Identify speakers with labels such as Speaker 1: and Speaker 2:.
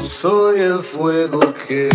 Speaker 1: Soy el fuego que...